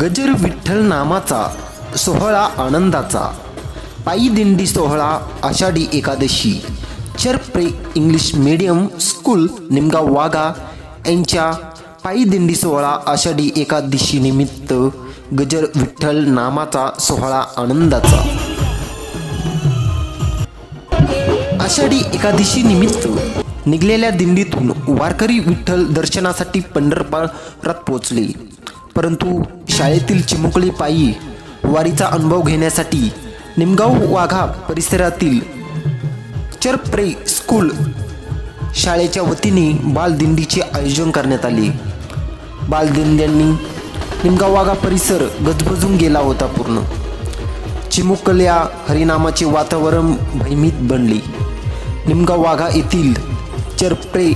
गजर विठ्ठल नामाचा सोहळा आनंदाचा. पायी दिंडी सोहळा Ashadhi Ekadashi. Charpre English medium school Nimgaon Wagha. यांच्या पायी दिंडी सोहळा आषाढी एकादशी निमित्त गजर विठ्ठल नामाचा सोहळा आनंदाचा. आषाढी एकादशी निमित्त निघलेल्या दिंडीतून वारकरी विठ्ठल दर्शनासाठी पंढरपुरात पोहोचले. परंतु शाळेतील चिमुकली पायी वारीचा अनुभव घेण्यासाठी निमगाव वाघा परिसरातील चरप्रे स्कूल शाळेच्या वतीने बालदिंडीचे आयोजन करण्यात आले. बालदिंड्यांनी निमगाव वाघा परिसर गजबजून गेला होता पूर्ण. चिमुकल्या हरिनामाचे वातावरण भयमीत बनले. निमगाव वाघा येथील Charpre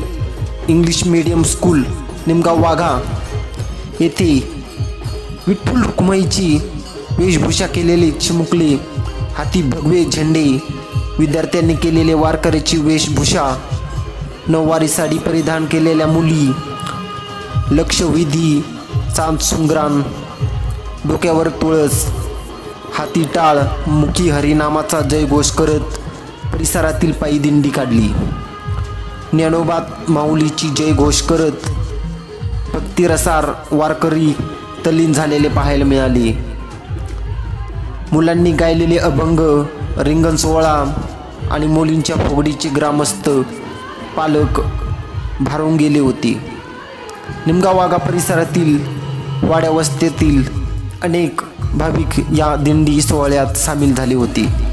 English medium school Nimgaon Wagha येथे विठ्ठल रुक्माईची वेशभूषा केलेले चिमुकले हाती भगवे झेंडे विद्यार्थ्यांनी केलेले वारकऱ्याची वेशभूषा नऊवारी साडी परिधान केलेल्या मुली लक्षविधी चांद सुंगरान डोक्यावर तुळस हाती टाळ मुखी हरिनामाचा जयघोष करत परिसरातील पायी दिंडी काढली. ज्ञानोबात माऊलीची जयघोष करत भक्तिरसार वारकरी तल्लीन झालेले पाहायला मिळाले. मुलांनी गायलेले अभंग रिंगण सोहळा आणि मुलींच्या फोगडीचे ग्रामस्थ पालक भारून गेले होते. निमगाव वाघा परिसरातील वाड्यावस्थेतील अनेक भाविक या दिंडी सोहळ्यात सामील झाले होते.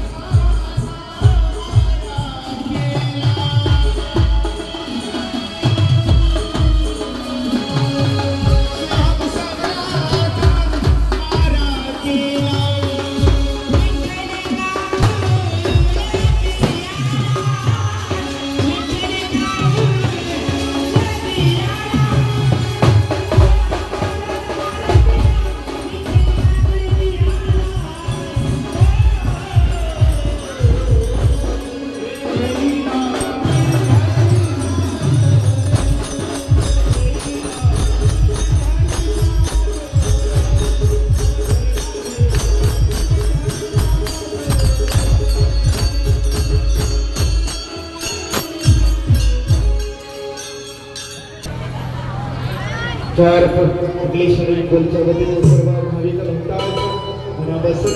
तर कुठलेश्वरी गोलच्या वतीने सर्व भाविक भक्तांना मनापासून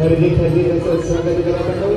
हरदी खरदी असं स्वागत करत आहोत